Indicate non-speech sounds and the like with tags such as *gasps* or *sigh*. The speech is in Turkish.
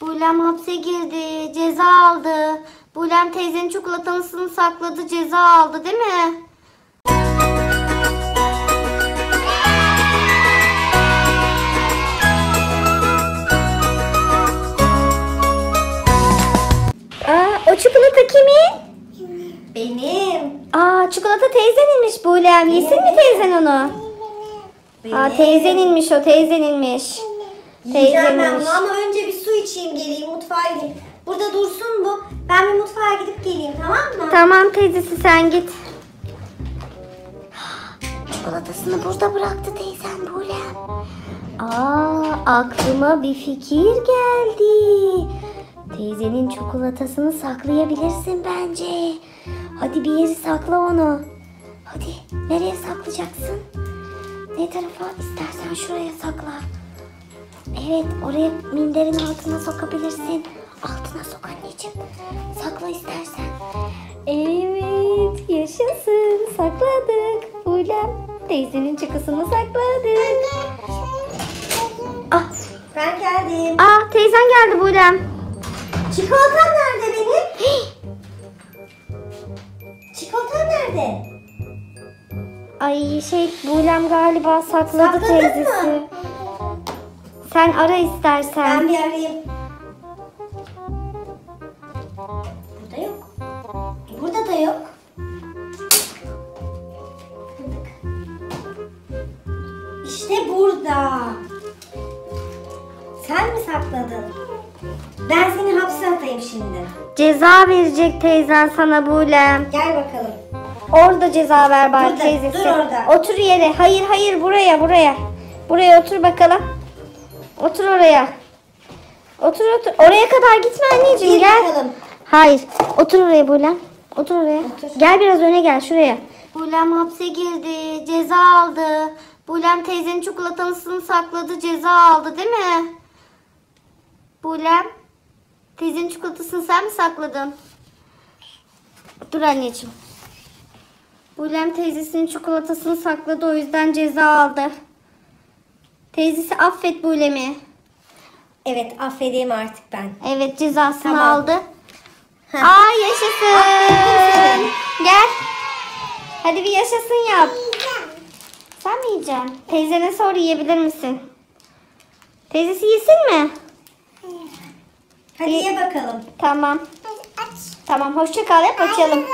Bulem hapse girdi. Ceza aldı. Bulem teyzenin çikolatasını sakladı. Ceza aldı değil mi? Aa, o çikolata kimin? Benim. Aa, çikolata teyzeninmiş Bulem. Yesin mi teyzen onu? Aa, teyzeninmiş o, teyzeninmiş. Yiyeceğim ben bunu ama önce bir su içeyim geleyim mutfağa gideyim. Burada dursun bu. Ben bir mutfağa gidip geleyim tamam mı? Tamam teyzesi sen git. *gasps* Çikolatasını burada bıraktı teyzem Bulem. Aa, aklıma bir fikir geldi. Teyzenin çikolatasını saklayabilirsin bence. Hadi bir yere sakla onu. Hadi nereye saklayacaksın? Ne tarafa istersen şuraya sakla. Evet oraya minderin altına sokabilirsin. Altına sok anneciğim. Sakla istersen. Evet yaşasın sakladık. Bulem teyzenin çıkısını sakladık. Ah, Ben geldim. ah teyzen geldi Bulem. Çikolatam nerede benim? Çikolatam nerede? Ay şey Bulem galiba sakladı Sakladın teyzesi. mı? Sen ara istersen. Ben bir arayayım. Burada yok. Burada da yok. İşte burada. Sen mi sakladın? Ben seni hapse atayım şimdi. Ceza verecek teyzen sana Bulem. Gel bakalım. Orada ceza ver bari Burada, teyzesi. dur orada. Otur yere. Hayır hayır buraya buraya. Buraya otur bakalım. Otur oraya. Otur otur. Oraya kadar gitme anneciğim Gir gel. bakalım. Hayır. Otur oraya Bulem. Otur oraya. Otur. Gel biraz öne gel şuraya. Bulem hapse girdi. Ceza aldı. Bulem teyzenin çikolatasını sakladı. Ceza aldı değil mi? Bulem. Teyzenin çikolatasını sen mi sakladın? Dur anneciğim. Bulem teyzesinin çikolatasını sakladı o yüzden ceza aldı. Teyzesi affet Bulem'i. Evet affedeyim artık ben. Evet cezasını Tamam. aldı. Aa yaşasın. Gel. Hadi bir yaşasın yap. Sen mi yiyeceksin? Teyzene sor yiyebilir misin? Teyzesi yesin mi? Hadi ye bakalım. Tamam. Tamam hoşça kal yap açalım.